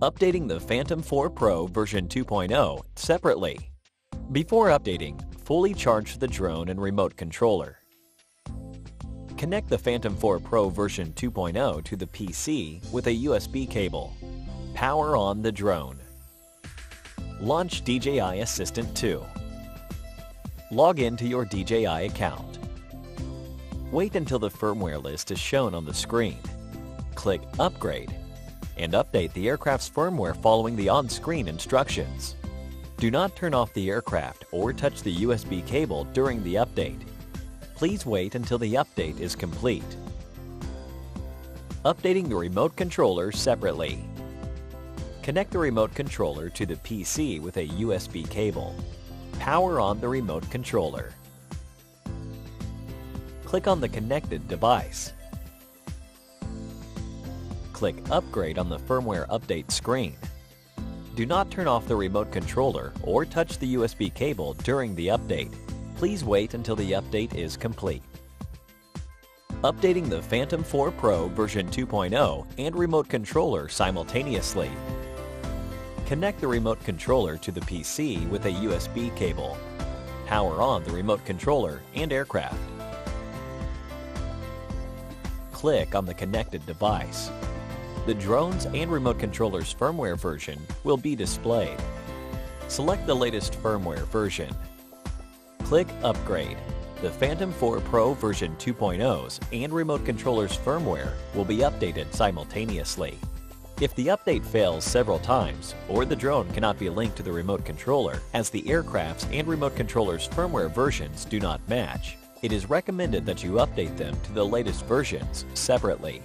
Updating the Phantom 4 Pro version 2.0 separately. Before updating, fully charge the drone and remote controller. Connect the Phantom 4 Pro version 2.0 to the PC with a USB cable. Power on the drone. Launch DJI Assistant 2. Log in to your DJI account. Wait until the firmware list is shown on the screen. Click Upgrade and update the aircraft's firmware following the on-screen instructions. Do not turn off the aircraft or touch the USB cable during the update. Please wait until the update is complete. Updating the remote controller separately. Connect the remote controller to the PC with a USB cable. Power on the remote controller. Click on the connected device. Click Upgrade on the firmware update screen. Do not turn off the remote controller or touch the USB cable during the update. Please wait until the update is complete. Updating the Phantom 4 Pro version 2.0 and remote controller simultaneously. Connect the remote controller to the PC with a USB cable. Power on the remote controller and aircraft. Click on the connected device. The drone's and remote controller's firmware version will be displayed. Select the latest firmware version. Click Upgrade. The Phantom 4 Pro version 2.0's and remote controller's firmware will be updated simultaneously. If the update fails several times, or the drone cannot be linked to the remote controller as the aircraft's and remote controller's firmware versions do not match, it is recommended that you update them to the latest versions separately.